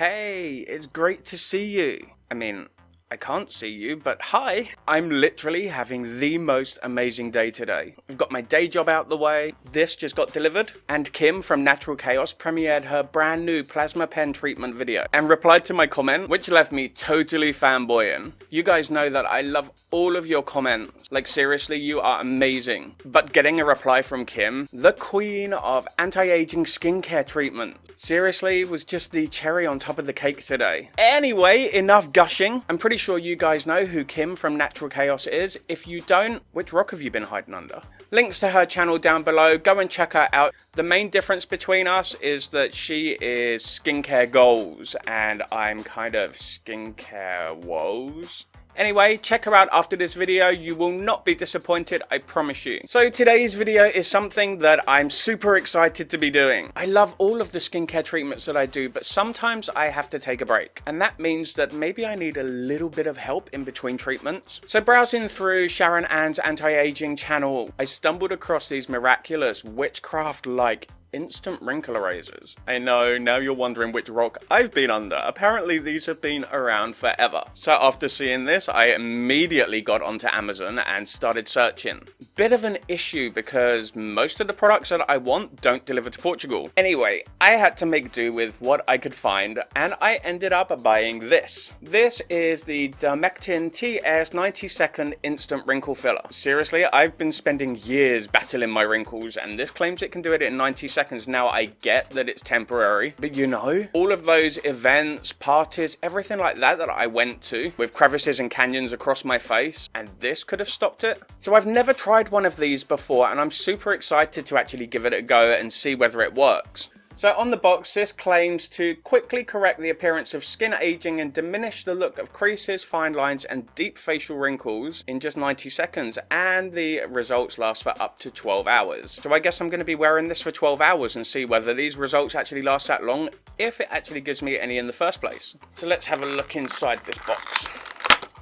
Hey, it's great to see you. I mean, I can't see you, but hi! I'm literally having the most amazing day today. I've got my day job out the way, this just got delivered, and Kim from Natural Kaos premiered her brand new plasma pen treatment video and replied to my comment, which left me totally fanboying. You guys know that I love all of your comments. Like seriously, you are amazing. But getting a reply from Kim, the queen of anti-aging skincare treatment, seriously was just the cherry on top of the cake today. Anyway, enough gushing. I'm pretty sure you guys know who Kim from Natural Kaos is. If you don't, which rock have you been hiding under? Links to her channel down below. Go and check her out. The main difference between us is that she is skincare goals and I'm kind of skincare woes. Anyway, check her out after this video. You will not be disappointed, I promise you. So today's video is something that I'm super excited to be doing. I love all of the skincare treatments that I do, but sometimes I have to take a break. And that means that maybe I need a little bit of help in between treatments. So browsing through Sharon Ann's anti-aging channel, I stumbled across these miraculous witchcraft-like instant wrinkle erasers. I know, now you're wondering which rock I've been under. Apparently these have been around forever. So after seeing this, I immediately got onto Amazon and started searching. Bit of an issue because most of the products that I want don't deliver to Portugal. Anyway, I had to make do with what I could find and I ended up buying this. This is the Dermectin TS 90 second instant wrinkle filler. Seriously, I've been spending years battling my wrinkles and this claims it can do it in 90 seconds now I get that it's temporary. But you know, all of those events, parties, everything like that that I went to with crevices and canyons across my face, and this could have stopped it. So I've never tried one of these before and I'm super excited to actually give it a go and see whether it works. So on the box, this claims to quickly correct the appearance of skin aging and diminish the look of creases, fine lines, and deep facial wrinkles in just 90 seconds. And the results last for up to 12 hours. So I guess I'm going to be wearing this for 12 hours and see whether these results actually last that long, if it actually gives me any in the first place. So let's have a look inside this box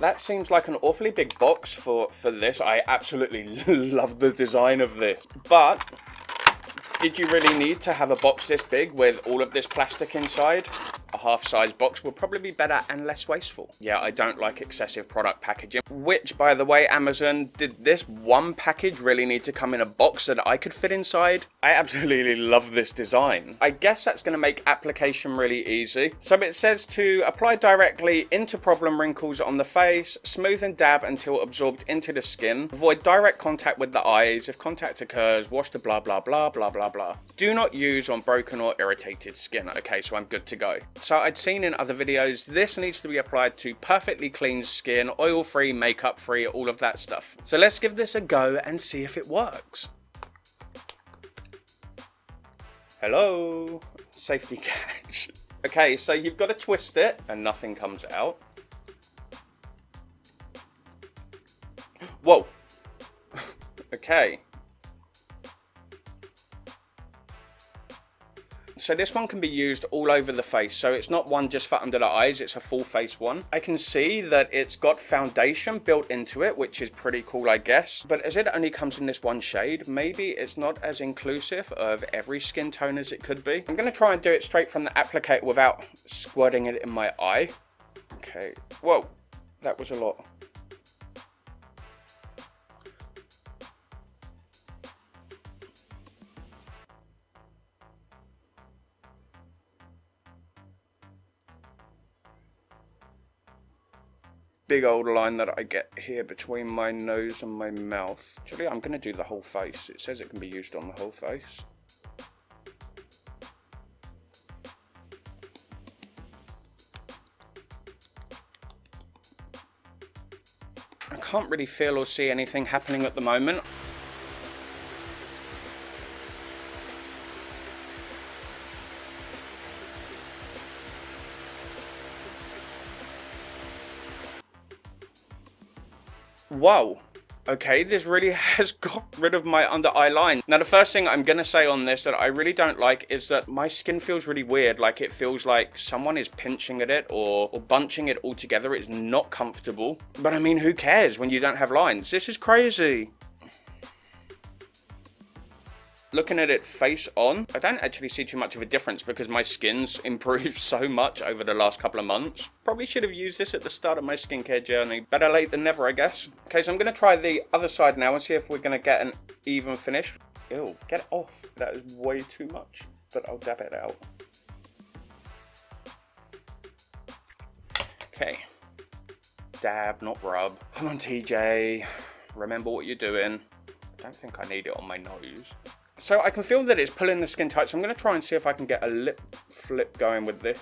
that seems like an awfully big box for for this i absolutely love the design of this but did you really need to have a box this big with all of this plastic inside? A half-size box would probably be better and less wasteful. Yeah, I don't like excessive product packaging, which, by the way, Amazon, did this one package really need to come in a box that I could fit inside? I absolutely love this design. I guess that's going to make application really easy. So it says to apply directly into problem wrinkles on the face, smooth and dab until absorbed into the skin, avoid direct contact with the eyes. If contact occurs, wash the blah blah blah blah blah blah. Do not use on broken or irritated skin. Okay, so I'm good to go. So I'd seen in other videos, this needs to be applied to perfectly clean skin, oil-free, makeup-free, all of that stuff. So let's give this a go and see if it works. Hello, safety catch. Okay, so you've got to twist it and nothing comes out. Whoa. okay. So this one can be used all over the face. So it's not one just for under the eyes, it's a full face one. I can see that it's got foundation built into it, which is pretty cool, I guess. But as it only comes in this one shade, maybe it's not as inclusive of every skin tone as it could be. I'm gonna try and do it straight from the applicator without squirting it in my eye. Okay, whoa, that was a lot. Big old line that I get here between my nose and my mouth. Actually, I'm going to do the whole face. It says it can be used on the whole face. I can't really feel or see anything happening at the moment. Whoa. Okay, this really has got rid of my under eye line. Now, the first thing I'm to say on this that I really don't like is that my skin feels really weird. Like, it feels like someone is pinching at it or, or bunching it all together. It's not comfortable. But I mean, who cares when you don't have lines? This is crazy. Looking at it face on, I don't actually see too much of a difference because my skin's improved so much over the last couple of months. Probably should have used this at the start of my skincare journey. Better late than never, I guess. Okay, so I'm going to try the other side now and see if we're going to get an even finish. Ew, get it off. That is way too much, but I'll dab it out. Okay. Dab, not rub. Come on, TJ. Remember what you're doing. I don't think I need it on my nose. So I can feel that it's pulling the skin tight, so I'm going to try and see if I can get a lip flip going with this.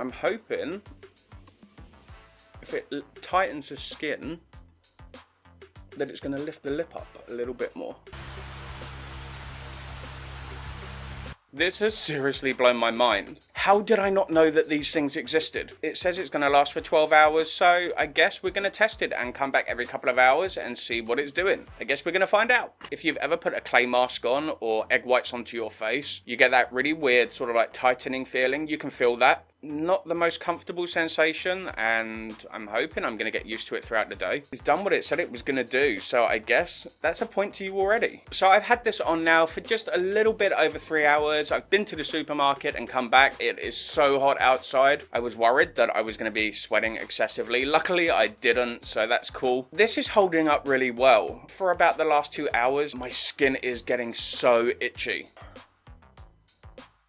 I'm hoping if it tightens the skin, that it's going to lift the lip up a little bit more. This has seriously blown my mind. How did I not know that these things existed? It says it's going to last for 12 hours, so I guess we're going to test it and come back every couple of hours and see what it's doing. I guess we're going to find out. If you've ever put a clay mask on or egg whites onto your face, you get that really weird sort of like tightening feeling. You can feel that not the most comfortable sensation and I'm hoping I'm going to get used to it throughout the day. It's done what it said it was going to do so I guess that's a point to you already. So I've had this on now for just a little bit over three hours. I've been to the supermarket and come back. It is so hot outside. I was worried that I was going to be sweating excessively. Luckily I didn't so that's cool. This is holding up really well. For about the last two hours my skin is getting so itchy.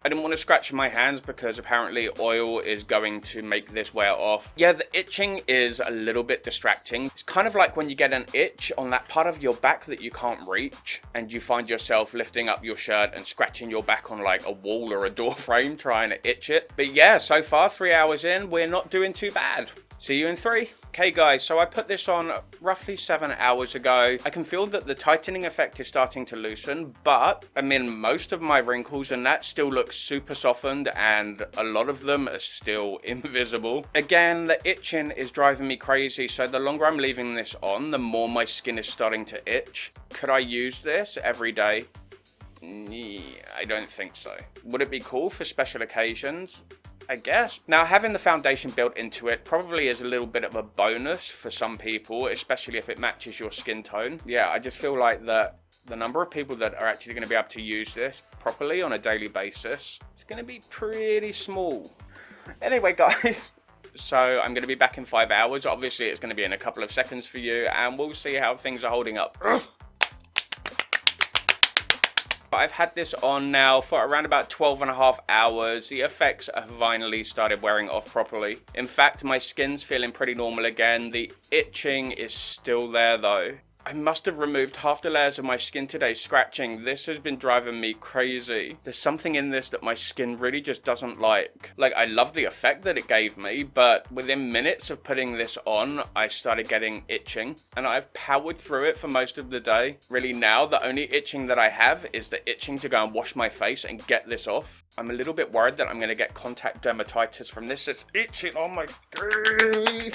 I didn't want to scratch my hands because apparently oil is going to make this wear off. Yeah, the itching is a little bit distracting. It's kind of like when you get an itch on that part of your back that you can't reach and you find yourself lifting up your shirt and scratching your back on like a wall or a door frame trying to itch it. But yeah, so far three hours in, we're not doing too bad. See you in three. Okay guys, so I put this on roughly seven hours ago. I can feel that the tightening effect is starting to loosen, but I mean, most of my wrinkles and that still looks super softened and a lot of them are still invisible. Again, the itching is driving me crazy, so the longer I'm leaving this on, the more my skin is starting to itch. Could I use this every day? I don't think so. Would it be cool for special occasions? I guess. Now, having the foundation built into it probably is a little bit of a bonus for some people, especially if it matches your skin tone. Yeah, I just feel like that the number of people that are actually going to be able to use this properly on a daily basis is going to be pretty small. Anyway, guys. So I'm going to be back in five hours. Obviously, it's going to be in a couple of seconds for you, and we'll see how things are holding up. I've had this on now for around about 12 and a half hours. The effects have finally started wearing off properly. In fact, my skin's feeling pretty normal again. The itching is still there though. I must have removed half the layers of my skin today scratching. This has been driving me crazy. There's something in this that my skin really just doesn't like. Like, I love the effect that it gave me, but within minutes of putting this on, I started getting itching. And I've powered through it for most of the day. Really now, the only itching that I have is the itching to go and wash my face and get this off. I'm a little bit worried that I'm going to get contact dermatitis from this. It's itching on my skin.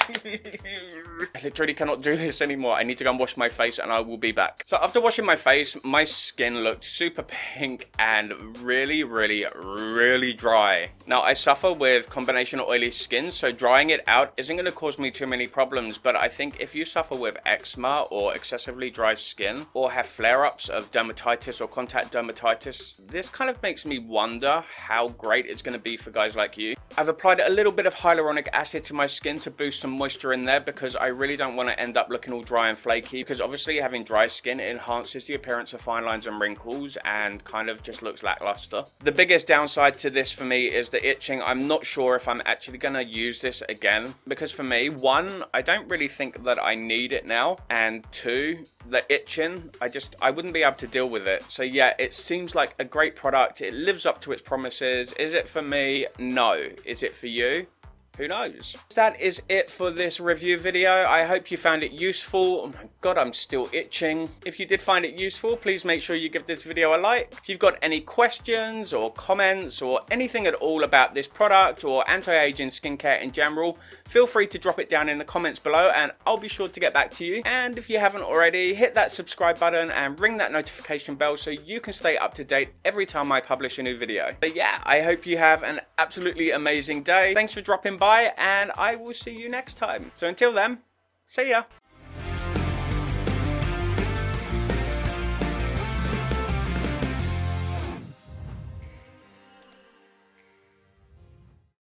I literally cannot do this anymore. I need to go and wash my face and I will be back. So after washing my face, my skin looked super pink and really, really, really dry. Now I suffer with combination oily skin, so drying it out isn't going to cause me too many problems. But I think if you suffer with eczema or excessively dry skin or have flare-ups of dermatitis or contact dermatitis, this kind of makes me wonder how great it's going to be for guys like you. I've applied a little bit of hyaluronic acid to my skin to boost some moisture in there because I really don't want to end up looking all dry and flaky because obviously having dry skin enhances the appearance of fine lines and wrinkles and kind of just looks lackluster. The biggest downside to this for me is the itching. I'm not sure if I'm actually going to use this again because for me, one, I don't really think that I need it now and two, the itching, I just, I wouldn't be able to deal with it. So yeah, it seems like a great product. It lives up to its promises. Is it for me? No. Is it for you? Who knows? That is it for this review video. I hope you found it useful. Oh my god, I'm still itching. If you did find it useful, please make sure you give this video a like. If you've got any questions or comments or anything at all about this product or anti-aging skincare in general, feel free to drop it down in the comments below and I'll be sure to get back to you. And if you haven't already, hit that subscribe button and ring that notification bell so you can stay up to date every time I publish a new video. But yeah, I hope you have an absolutely amazing day. Thanks for dropping by and I will see you next time. So until then, see ya.